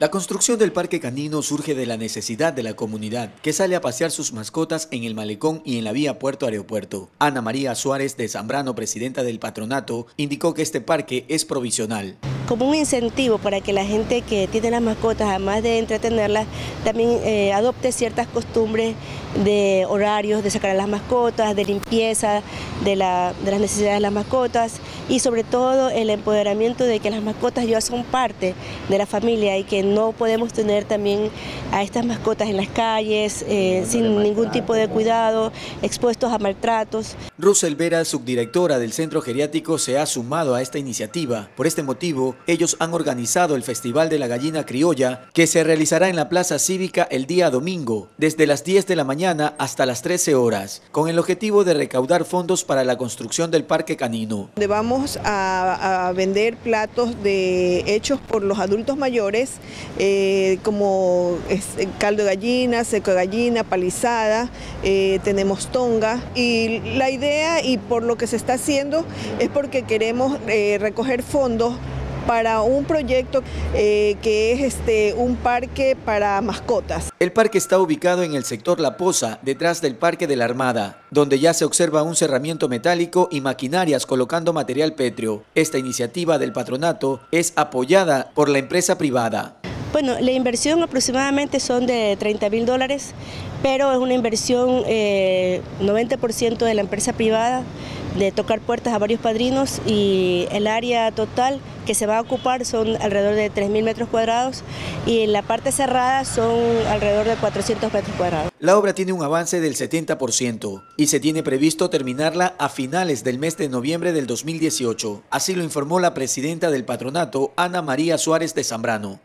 La construcción del parque canino surge de la necesidad de la comunidad que sale a pasear sus mascotas en el malecón y en la vía Puerto Aeropuerto. Ana María Suárez de Zambrano, presidenta del patronato, indicó que este parque es provisional como un incentivo para que la gente que tiene las mascotas, además de entretenerlas, también eh, adopte ciertas costumbres de horarios, de sacar a las mascotas, de limpieza, de, las necesidades de las mascotas y sobre todo el empoderamiento de que las mascotas ya son parte de la familia y que no podemos tener también a estas mascotas en las calles eh, sin ningún tipo de cuidado, expuestos a maltratos. Russell Vera, subdirectora del Centro Geriátrico, se ha sumado a esta iniciativa. Por este motivo, ellos han organizado el Festival de la Gallina Criolla, que se realizará en la Plaza Cívica el día domingo, desde las 10 de la mañana hasta las 13 horas, con el objetivo de recaudar fondos para la construcción del Parque Canino. Vamos a, vender platos hechos por los adultos mayores, eh, como caldo de gallina, seco de gallina, palizada, eh, tenemos tonga, y la idea y por lo que se está haciendo es porque queremos eh, recoger fondos para un proyecto eh, que es este, un parque para mascotas. El parque está ubicado en el sector La Poza, detrás del Parque de la Armada, donde ya se observa un cerramiento metálico y maquinarias colocando material pétreo. Esta iniciativa del patronato es apoyada por la empresa privada. Bueno, la inversión aproximadamente son de 30 mil dólares, pero es una inversión 90% eh, de la empresa privada, de tocar puertas a varios padrinos y el área total que se va a ocupar son alrededor de 3.000 metros cuadrados y en la parte cerrada son alrededor de 400 metros cuadrados. La obra tiene un avance del 70% y se tiene previsto terminarla a finales del mes de noviembre del 2018. Así lo informó la presidenta del patronato, Ana María Suárez de Zambrano.